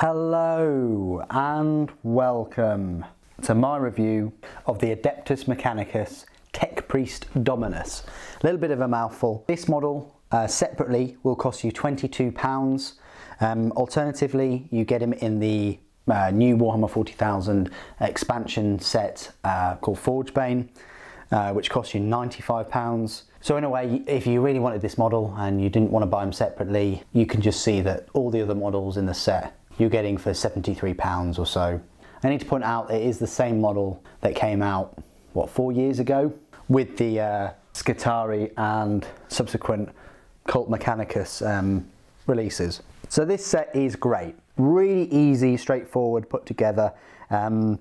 Hello and welcome to my review of the Adeptus Mechanicus Tech Priest Dominus. A little bit of a mouthful. This model uh, separately will cost you £22. Um, alternatively, you get him in the uh, new Warhammer 40,000 expansion set uh, called Forgebane, uh, which costs you £95. So in a way, if you really wanted this model and you didn't want to buy them separately, you can just see that all the other models in the set you're getting for £73 or so. I need to point out it is the same model that came out, what, four years ago? With the uh, Skitarii and subsequent Cult Mechanicus um, releases. So this set is great. Really easy, straightforward, put together. Um,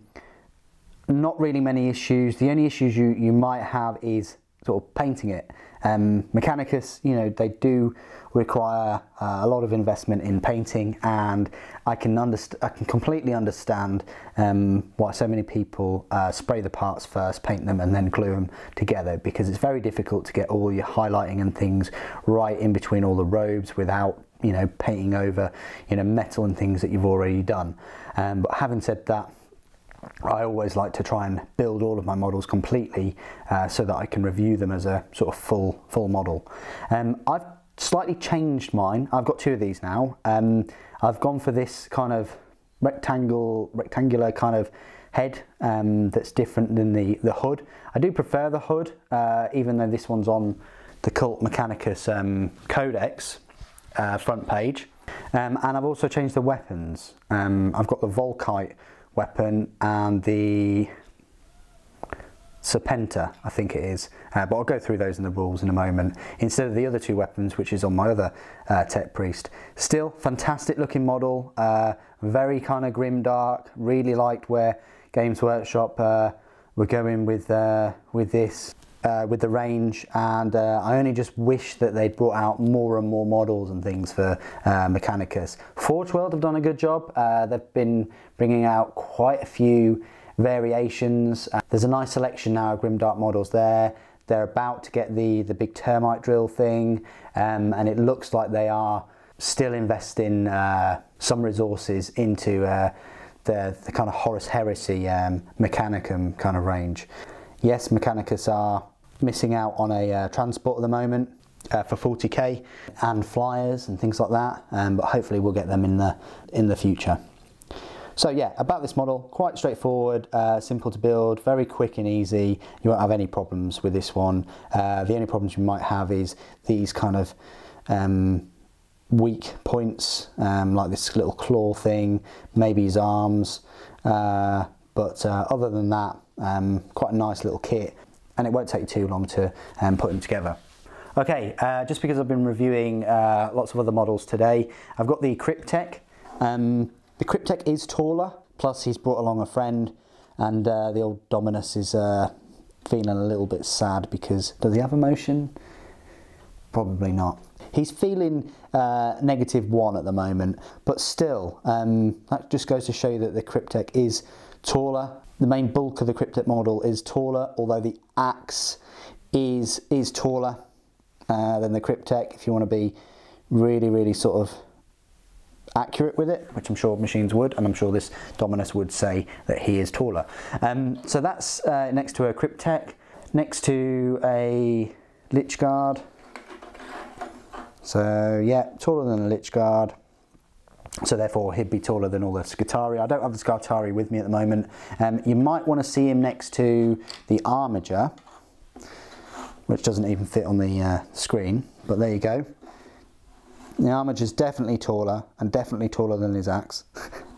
not really many issues. The only issues you, you might have is sort of painting it. Um, Mechanicus, you know, they do require uh, a lot of investment in painting, and I can I can completely understand um, why so many people uh, spray the parts first, paint them, and then glue them together because it's very difficult to get all your highlighting and things right in between all the robes without you know painting over you know metal and things that you've already done. Um, but having said that, I always like to try and build all of my models completely uh, so that I can review them as a sort of full full model. Um, I've slightly changed mine. I've got two of these now. Um, I've gone for this kind of rectangle, rectangular kind of head um, that's different than the, the hood. I do prefer the hood, uh, even though this one's on the Cult Mechanicus um, Codex uh, front page. Um, and I've also changed the weapons. Um, I've got the Volkite weapon and the Serpenta, I think it is. Uh, but I'll go through those in the rules in a moment. Instead of the other two weapons, which is on my other uh, Tech Priest. Still, fantastic looking model. Uh, very kind of grim dark. Really liked where Games Workshop uh, were going with, uh, with this uh, with the range, and uh, I only just wish that they'd brought out more and more models and things for uh, Mechanicus. Forge World have done a good job. Uh, they've been bringing out quite a few variations. Uh, there's a nice selection now of Grimdark models there. They're about to get the, the big termite drill thing, um, and it looks like they are still investing uh, some resources into the, the kind of Horus Heresy um, Mechanicum kind of range. Yes, Mechanicus are missing out on a uh, transport at the moment uh, for 40k and flyers and things like that, um, but hopefully we'll get them in the in the future. So yeah, about this model, quite straightforward, uh, simple to build, very quick and easy. You won't have any problems with this one. Uh, the only problems you might have is these kind of um, weak points, um, like this little claw thing, maybe his arms. Uh, but uh, other than that, um, quite a nice little kit and it won't take too long to um, put them together. Okay, uh, just because I've been reviewing uh, lots of other models today, I've got the Cryptek. Um, the Cryptek is taller, plus he's brought along a friend, and uh, the old Dominus is uh, feeling a little bit sad because does he have emotion? Probably not. He's feeling uh, negative one at the moment, but still, um, that just goes to show you that the Cryptek is taller the main bulk of the Cryptek model is taller, although the axe is, is taller uh, than the Cryptek if you want to be really, really sort of accurate with it, which I'm sure machines would, and I'm sure this Dominus would say that he is taller. Um, so that's uh, next to a Cryptek, next to a Lychguard. So yeah, taller than a Lychguard. So therefore he'd be taller than all the Skitarii. I don't have the Skitarii with me at the moment. Um, you might want to see him next to the Armiger, which doesn't even fit on the uh, screen, but there you go. The Armiger's definitely taller and definitely taller than his axe.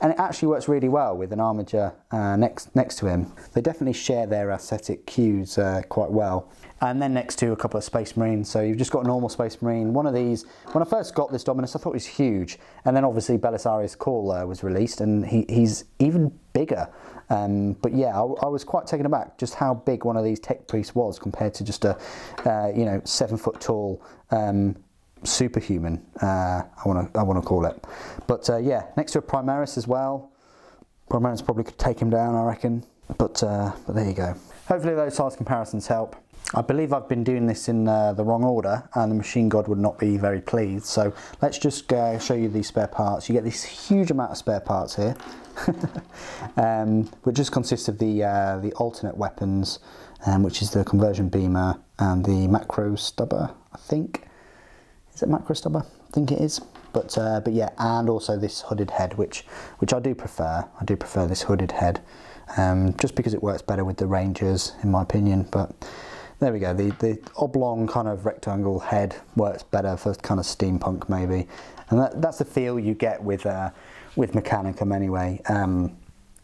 and it actually works really well with an Armiger uh, next, next to him. They definitely share their aesthetic cues uh, quite well and then next to a couple of Space Marines. So you've just got a normal Space Marine. One of these, when I first got this Dominus, I thought it was huge. And then obviously Belisarius Cawl uh, was released and he, he's even bigger. Um, but yeah, I, I, was quite taken aback just how big one of these tech priests was compared to just a, uh, you know, seven foot tall um, superhuman, uh, I want to I wanna call it. But uh, yeah, next to a Primaris as well. Primaris probably could take him down, I reckon. But, uh, but there you go. Hopefully those size comparisons help. I believe I've been doing this in uh, the wrong order and the machine god would not be very pleased. So let's just uh, show you these spare parts. You get this huge amount of spare parts here, um, which just consists of the, uh, the alternate weapons, um, which is the conversion beamer and the macro stubber, I think. Is it macro stubber? I think it is. But, uh, but yeah, and also this hooded head, which, which I do prefer. I do prefer this hooded head, um, just because it works better with the Rangers, in my opinion. But there we go, the, the oblong kind of rectangle head works better for kind of steampunk maybe. And that, that's the feel you get with, uh, with Mechanicum anyway, um,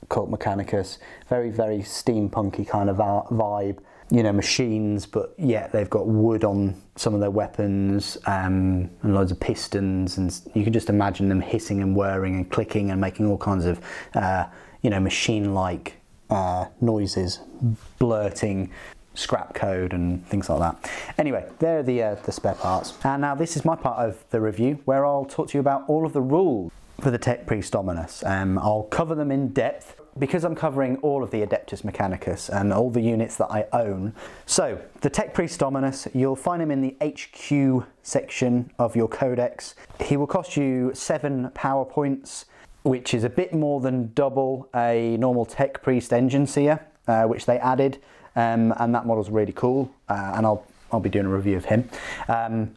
Cult Mechanicus. Very, very steampunky kind of vibe. You know, machines, but yet they've got wood on some of their weapons um, and loads of pistons, and you can just imagine them hissing and whirring and clicking and making all kinds of, uh, you know, machine-like uh, noises, blurting scrap code and things like that. Anyway, there are the, uh, the spare parts. And now this is my part of the review where I'll talk to you about all of the rules for the Tech Priest Dominus. Um, I'll cover them in depth because I'm covering all of the Adeptus Mechanicus and all the units that I own. So, the Tech Priest Dominus, you'll find him in the HQ section of your codex. He will cost you seven power points, which is a bit more than double a normal Tech Priest Enginseer, uh, which they added um, and that model's really cool, uh, and I'll, I'll be doing a review of him. Um,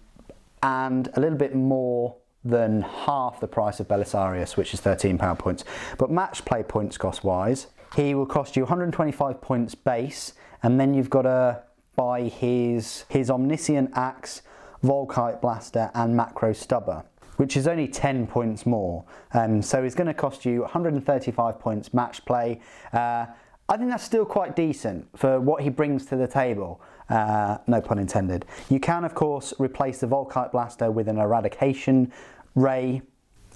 and a little bit more than half the price of Belisarius, which is 13 power points. But match play points cost wise, he will cost you 125 points base, and then you've got to buy his, his Omniscient Axe, Volkite Blaster, and Macro Stubber which is only 10 points more. Um, so it's going to cost you 135 points match play. Uh, I think that's still quite decent for what he brings to the table. Uh, no pun intended. You can, of course, replace the Volkite Blaster with an Eradication Ray,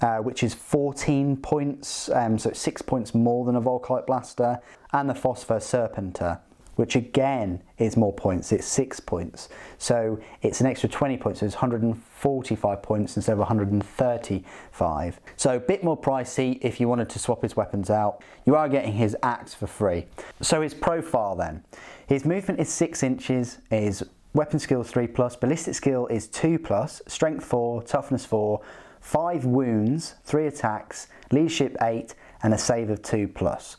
uh, which is 14 points, um, so six points more than a Volkite Blaster, and the Phosphor Serpenta, which again is more points, it's six points. So it's an extra 20 points, so it's 145 points instead of 135. So a bit more pricey if you wanted to swap his weapons out. You are getting his axe for free. So his profile then. His movement is six inches, his weapon skill 3 plus, ballistic skill is 2 plus, strength 4, toughness 4, 5 wounds, 3 attacks, leadership 8, and a save of 2 plus.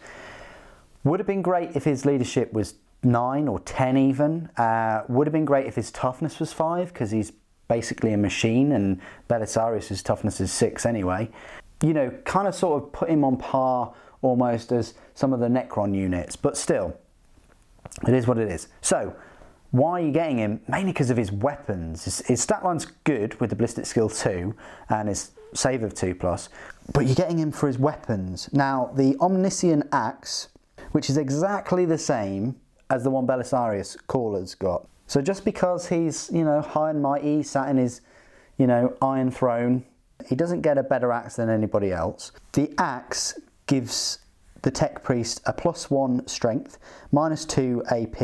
Would have been great if his leadership was nine or 10 even. Uh, would have been great if his toughness was five because he's basically a machine and Belisarius' toughness is six anyway. You know, kind of sort of put him on par almost as some of the Necron units, but still, it is what it is. So, why are you getting him? Mainly because of his weapons. His, his stat line's good with the ballistic skill 2 and his save of 2 plus, but you're getting him for his weapons. Now, the Omniscient Axe, which is exactly the same as the one Belisarius Caller's got. So just because he's, you know, high and mighty, sat in his, you know, iron throne, he doesn't get a better axe than anybody else. The axe gives the tech priest a plus one strength, minus two AP,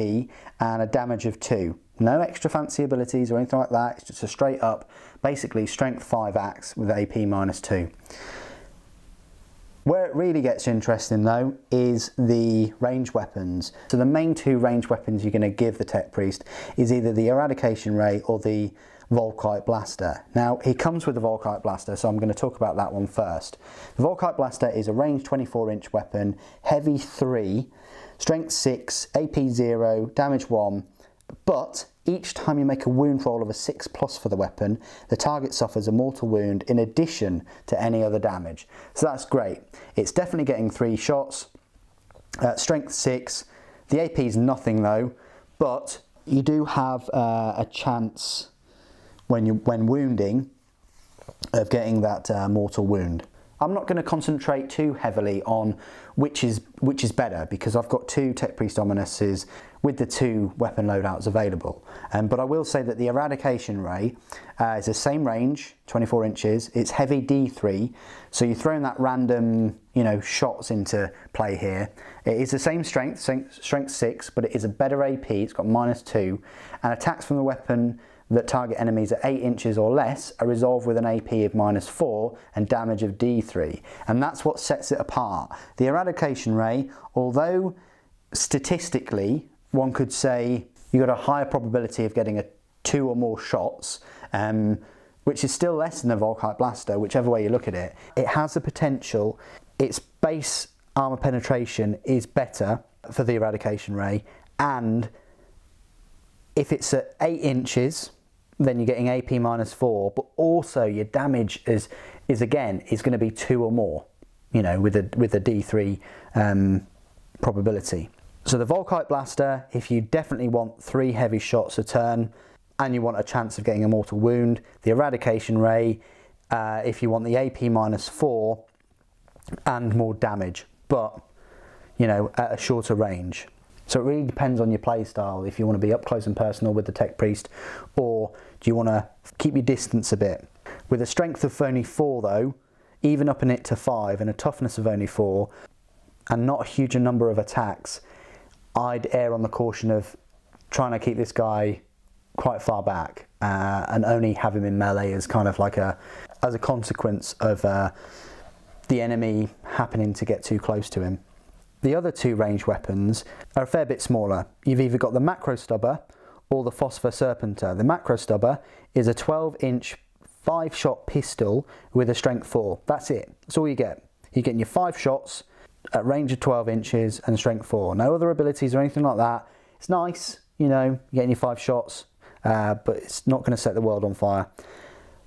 and a damage of two. No extra fancy abilities or anything like that. It's just a straight up, basically strength five axe with AP minus two. Where it really gets interesting though is the range weapons. So the main two range weapons you're going to give the Tech Priest is either the Eradication Ray or the Volkite Blaster. Now he comes with the Volkite Blaster so I'm going to talk about that one first. The Volkite Blaster is a range 24 inch weapon, heavy 3, strength 6, AP 0, damage 1 but each time you make a wound roll of a 6 plus for the weapon, the target suffers a mortal wound in addition to any other damage. So that's great. It's definitely getting 3 shots, uh, strength 6, the AP is nothing though, but you do have uh, a chance when, you, when wounding of getting that uh, mortal wound. I'm not going to concentrate too heavily on which is which is better because I've got two Tech Priest Dominuses with the two weapon loadouts available. Um, but I will say that the Eradication Ray uh, is the same range, 24 inches. It's heavy D3, so you're throwing that random, you know, shots into play here. It is the same strength, strength 6, but it is a better AP. It's got minus 2, and attacks from the weapon that target enemies at 8 inches or less are resolved with an AP of minus 4 and damage of D3. And that's what sets it apart. The Eradication Ray, although statistically one could say you've got a higher probability of getting a two or more shots, um, which is still less than the Volkite Blaster, whichever way you look at it. It has the potential, its base armor penetration is better for the eradication ray, and if it's at 8 inches, then you're getting AP minus 4, but also your damage is, is again, is going to be 2 or more, you know, with a, with a D3 um, probability. So the Volkite Blaster, if you definitely want 3 heavy shots a turn, and you want a chance of getting a mortal wound, the Eradication Ray, uh, if you want the AP minus 4, and more damage, but, you know, at a shorter range. So it really depends on your play style. If you want to be up close and personal with the Tech Priest, or do you want to keep your distance a bit? With a strength of only four, though, even upping it to five, and a toughness of only four, and not a huge number of attacks, I'd err on the caution of trying to keep this guy quite far back uh, and only have him in melee as kind of like a as a consequence of uh, the enemy happening to get too close to him. The other two range weapons are a fair bit smaller. You've either got the Macro Stubber or the Phosphor Serpenta. The Macro Stubber is a 12 inch 5 shot pistol with a strength 4. That's it. That's all you get. You're getting your 5 shots at range of 12 inches and strength 4. No other abilities or anything like that. It's nice, you know, getting your 5 shots, uh, but it's not going to set the world on fire.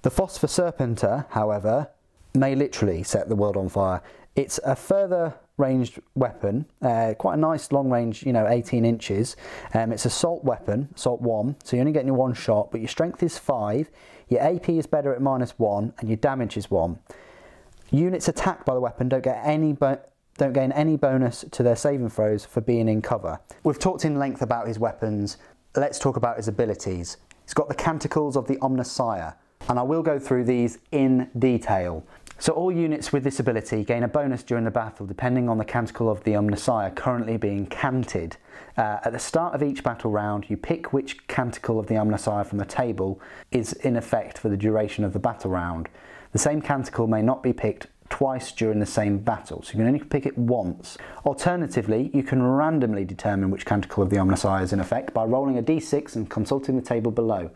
The Phosphor Serpenta, however, may literally set the world on fire. It's a further ranged weapon, uh, quite a nice long range, you know, 18 inches. Um, it's assault weapon, salt 1, so you're only getting your one shot, but your strength is 5, your AP is better at minus 1, and your damage is 1. Units attacked by the weapon don't get any don't gain any bonus to their saving throws for being in cover. We've talked in length about his weapons, let's talk about his abilities. He's got the Canticles of the Omnissiah, and I will go through these in detail. So all units with this ability gain a bonus during the battle depending on the Canticle of the Omnissiah currently being canted. Uh, at the start of each battle round, you pick which Canticle of the Omnissiah from the table is in effect for the duration of the battle round. The same Canticle may not be picked twice during the same battle, so you can only pick it once. Alternatively, you can randomly determine which Canticle of the Omnissiah is in effect by rolling a d6 and consulting the table below.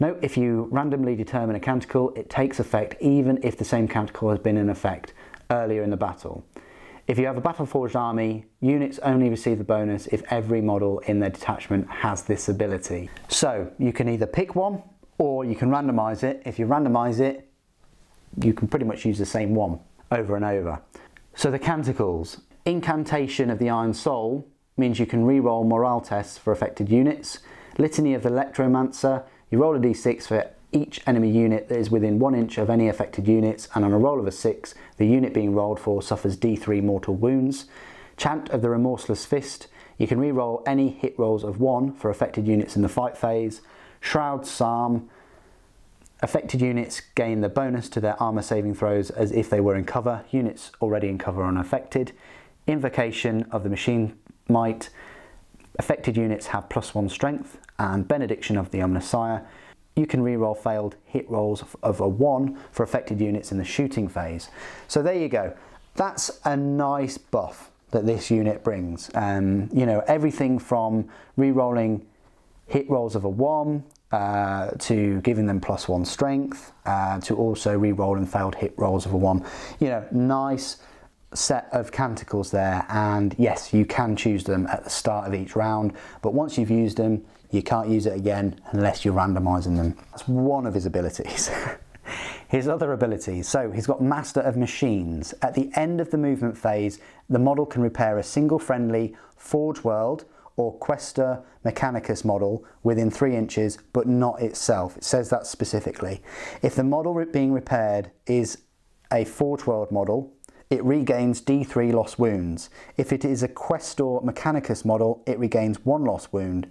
Note if you randomly determine a canticle, it takes effect even if the same canticle has been in effect earlier in the battle. If you have a battle forged army, units only receive the bonus if every model in their detachment has this ability. So you can either pick one or you can randomize it. If you randomize it, you can pretty much use the same one over and over. So the canticles. Incantation of the Iron Soul means you can re-roll morale tests for affected units. Litany of the Electromancer you roll a d6 for each enemy unit that is within one inch of any affected units, and on a roll of a 6, the unit being rolled for suffers d3 mortal wounds. Chant of the Remorseless Fist, you can re-roll any hit rolls of 1 for affected units in the fight phase. Shroud Psalm, affected units gain the bonus to their armour saving throws as if they were in cover, units already in cover are unaffected. Invocation of the Machine Might, affected units have plus 1 strength and Benediction of the Omnissiah, you can reroll failed hit rolls of a 1 for affected units in the shooting phase. So there you go. That's a nice buff that this unit brings. Um, you know, everything from re-rolling hit rolls of a 1 uh, to giving them plus 1 strength uh, to also re-rolling failed hit rolls of a 1. You know, nice set of canticles there and yes you can choose them at the start of each round but once you've used them you can't use it again unless you're randomizing them. That's one of his abilities. his other abilities, so he's got Master of Machines. At the end of the movement phase, the model can repair a single friendly Forge World or Questor Mechanicus model within 3 inches, but not itself. It says that specifically. If the model being repaired is a Forge World model, it regains D3 lost wounds. If it is a Questor Mechanicus model, it regains 1 lost wound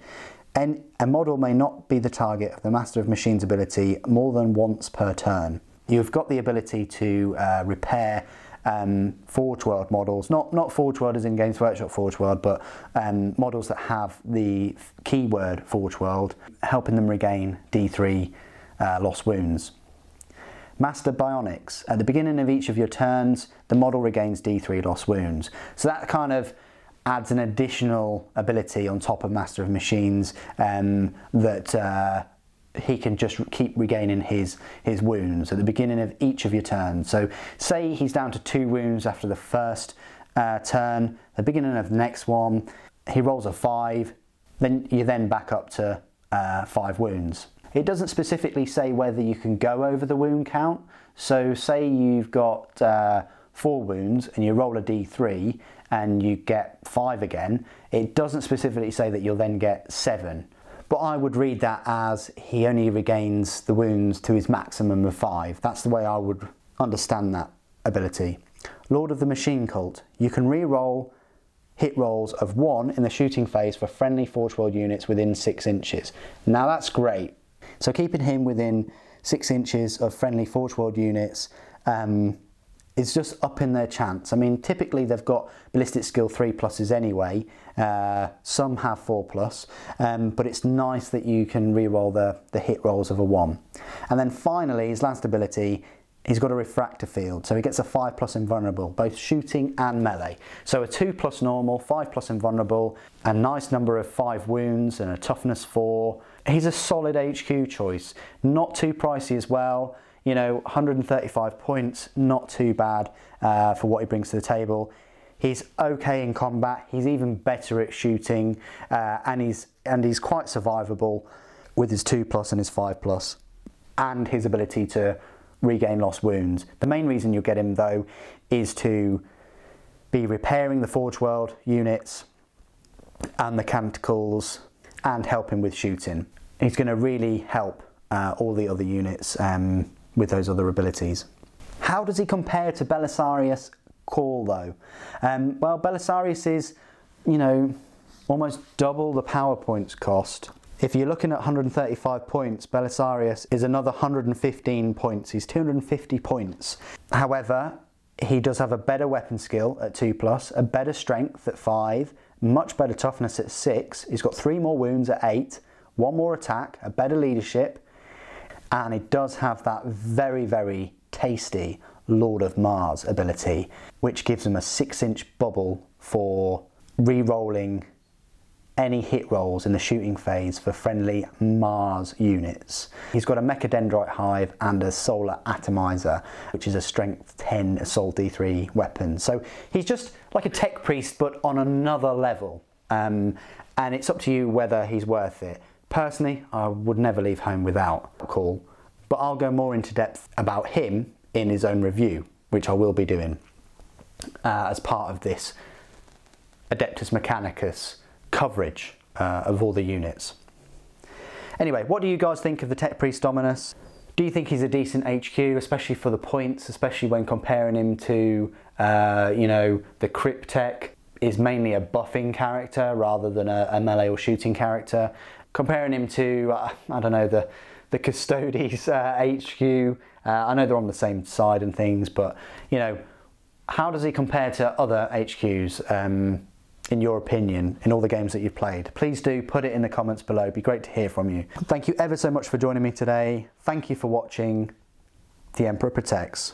and a model may not be the target of the Master of Machines ability more than once per turn. You've got the ability to uh, repair um, Forge World models, not, not Forge World as in Games Workshop Forge World, but um, models that have the keyword Forge World, helping them regain D3 uh, lost wounds. Master Bionics. At the beginning of each of your turns, the model regains D3 lost wounds. So that kind of adds an additional ability on top of Master of Machines um, that uh, he can just keep regaining his his wounds at the beginning of each of your turns. So say he's down to two wounds after the first uh, turn, the beginning of the next one, he rolls a five, then you then back up to uh, five wounds. It doesn't specifically say whether you can go over the wound count. So say you've got uh, four wounds and you roll a d3 and you get five again, it doesn't specifically say that you'll then get seven. But I would read that as he only regains the wounds to his maximum of five. That's the way I would understand that ability. Lord of the Machine Cult. You can re-roll hit rolls of one in the shooting phase for friendly Forge World units within six inches. Now that's great. So keeping him within six inches of friendly Forge World units um, is just upping their chance. I mean, typically they've got ballistic skill three pluses anyway. Uh, some have four plus, um, but it's nice that you can re-roll the, the hit rolls of a one. And then finally, his last ability he's got a refractor field, so he gets a 5 plus invulnerable, both shooting and melee. So a 2 plus normal, 5 plus invulnerable, a nice number of 5 wounds and a toughness 4. He's a solid HQ choice, not too pricey as well. You know, 135 points, not too bad uh, for what he brings to the table. He's okay in combat. He's even better at shooting, uh, and he's and he's quite survivable with his two plus and his five plus, and his ability to regain lost wounds. The main reason you'll get him though is to be repairing the Forge World units and the canticles and helping with shooting. He's going to really help uh, all the other units um, with those other abilities. How does he compare to Belisarius Cawl though? Um, well, Belisarius is, you know, almost double the power points cost if you're looking at 135 points, Belisarius is another 115 points. He's 250 points. However, he does have a better weapon skill at 2 plus, a better strength at 5, much better toughness at 6. He's got 3 more wounds at 8, 1 more attack, a better leadership, and it does have that very, very tasty Lord of Mars ability, which gives him a 6 inch bubble for re rolling any hit rolls in the shooting phase for friendly Mars units. He's got a Mechadendrite Hive and a Solar Atomizer, which is a Strength 10 Assault D3 weapon. So he's just like a tech priest, but on another level. Um, and it's up to you whether he's worth it. Personally, I would never leave home without Cawl, but I'll go more into depth about him in his own review, which I will be doing uh, as part of this Adeptus Mechanicus coverage uh, of all the units. Anyway, what do you guys think of the Tech Priest Dominus? Do you think he's a decent HQ, especially for the points, especially when comparing him to, uh, you know, the Cryptek is mainly a buffing character rather than a, a melee or shooting character. Comparing him to, uh, I don't know, the, the Custodes uh, HQ, uh, I know they're on the same side and things, but, you know, how does he compare to other HQs? Um, in your opinion in all the games that you've played. Please do put it in the comments below. It'd be great to hear from you. Thank you ever so much for joining me today. Thank you for watching. The Emperor Protects.